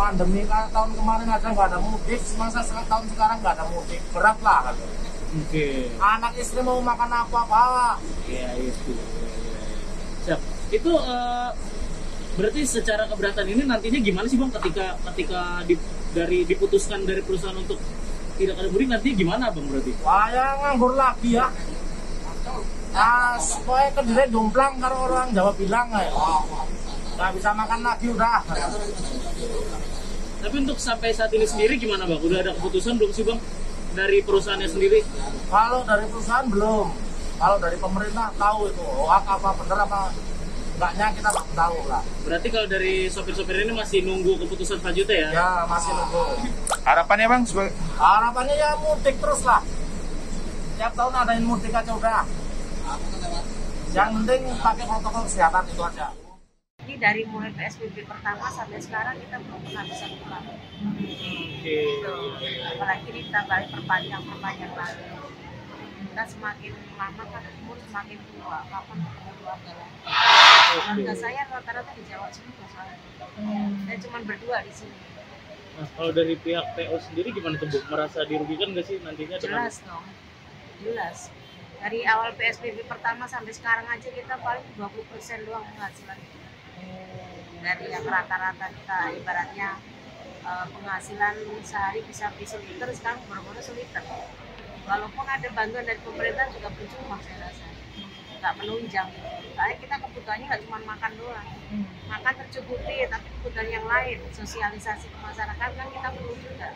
pandemi kan tahun kemarin aja nggak ada mudik, masa tahun sekarang nggak ada mudik, berat lah. Kan. Oke. Anak istri mau makan apa pak? Iya itu. Siap. Itu eh, berarti secara keberatan ini nantinya gimana sih bang ketika ketika di, dari diputuskan dari perusahaan untuk tidak ada mudik nanti gimana bang berarti? Wah ya nganggur lagi ya. Nah, supaya kediri jomplang kalau orang Jawa bilang ya. Nggak bisa makan lagi udah. Tapi untuk sampai saat ini sendiri gimana bang? Udah ada keputusan belum sih bang dari perusahaannya sendiri? Kalau dari perusahaan belum. Kalau dari pemerintah tahu itu hoak apa bener apa enggaknya kita nggak tahu lah. Berarti kalau dari sopir-sopir ini masih nunggu keputusan selanjutnya ya? Ya masih nunggu. Harapannya bang sebagai Harapannya ya mudik terus lah. Tiap tahun adain mudik aja udah. Yang penting pakai protokol kesehatan itu aja. Jadi dari mulai PSBB pertama sampai sekarang kita belum pernah bisa pulang. Oke. Gitu. Apalagi ini kita balik perpanjang perpanjang lagi. Kita semakin lama kan umur semakin tua. Kapan ketemu keluarga lagi? Keluarga saya rata-rata di Jawa semua soalnya. Saya cuma berdua di sini. Nah, kalau dari pihak PO sendiri gimana tuh Bu? Merasa dirugikan nggak sih nantinya dengan Jelas dong. Jelas. Dari awal PSBB pertama sampai sekarang aja kita paling 20% doang penghasilan. Dari yang rata-rata kita ibaratnya eh, penghasilan sehari bisa beli seliter sekarang baru-baru seliter. Walaupun ada bantuan dari pemerintah juga percuma saya rasa. Nggak menunjang. Soalnya kita kebutuhannya nggak cuma makan doang. Makan tercukupi, tapi kebutuhan yang lain, sosialisasi ke masyarakat kan kita perlu juga.